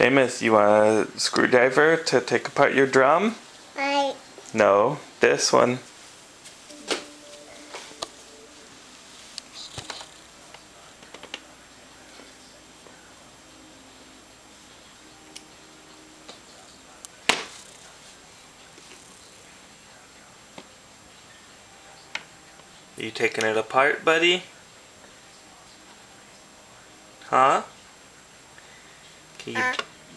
Seamus, you want a screwdriver to take apart your drum? I No, this one. Are you taking it apart, buddy? Huh? Can you, Uh.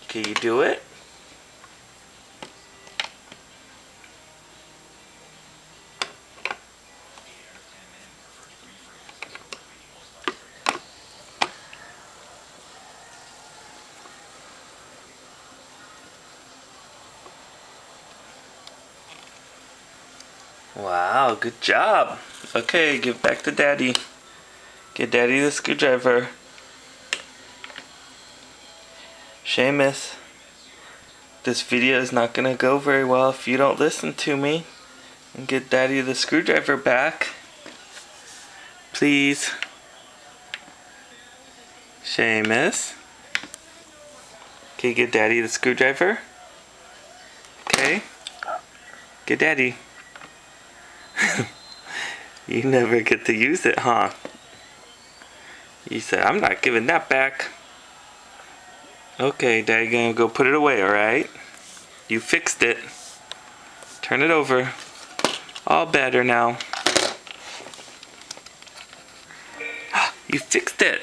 can you do it? Wow, good job. Okay, give back to daddy. Get daddy the screwdriver. Seamus, this video is not gonna go very well if you don't listen to me and get daddy the screwdriver back. Please. Seamus. Can you get daddy the screwdriver. Okay. Get daddy. you never get to use it, huh? You said, I'm not giving that back. Okay, Daddy gonna go put it away, alright? You fixed it. Turn it over. All better now. You fixed it.